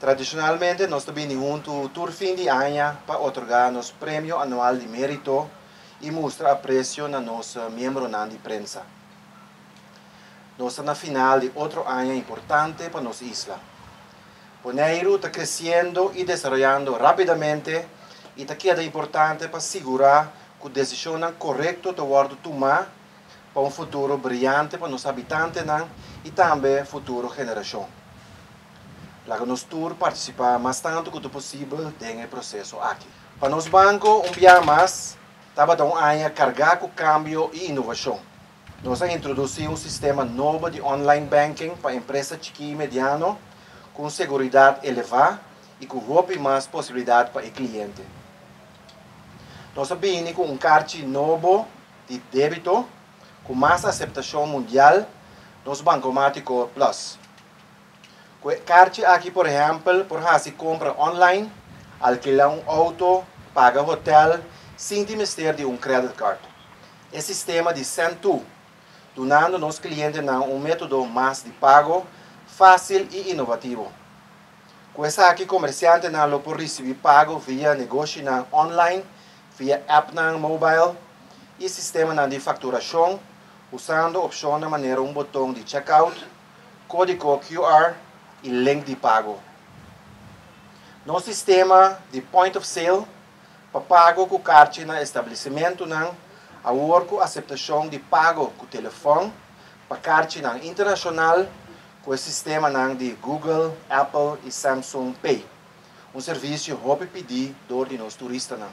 Tradicionalmente, nuestro Binihun Tour fin de año para otorgarnos premio anual de mérito y mostrar aprecio a nuestros miembros de prensa. Nós estamos na final de otro año importante para nuestra isla. Poneiro está creciendo y desarrollando rápidamente y está queda importante para asegurar que a decisión correcta toward tomar para un futuro brillante para nuestros habitantes y también futura generación. Lá nos tour participar mais tanto quanto possível no processo aqui. Para nos bancos, um dia mais, estava um ano carregar com cambio e inovação. Nós introduzimos um sistema novo de online banking para empresas chiquinhas e medianas, com segurança elevada e com mais possibilidade para o cliente. Nós vimos com um cartão novo de débito com mais aceitação mundial nos Bancomático Plus. Cartão aqui, por exemplo, por se compra online, alquilar um auto, paga hotel, sem depender de um credit card. É sistema de Centu, donando nos clientes um método mais de pago fácil e inovativo. Com essa aqui, comerciante não pode receber pago via negócio online, via app na mobile e sistema de facturação, usando opção de maneira um botão de checkout, código QR e link de pago. No sistema de point of sale, para pago com cartão no estabelecimento, não, a work aceitação de pago com telefone, para cartão internacional, com o sistema não, de Google, Apple e Samsung Pay. Um serviço que eu pedir de nós turistas. Não.